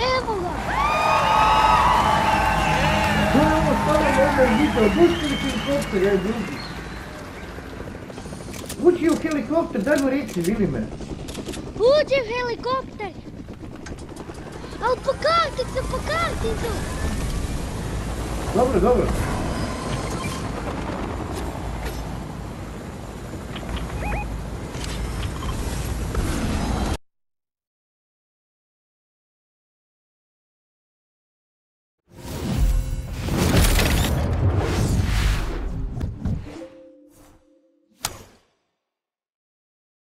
Evo ga! Samo stvarno možda biti, odpusti helikopter, ja je drugi. Uči u helikopter, daj mu reći, vili me. Uđi u helikopter! Ali po karticu, po karticu! Dobro, dobro.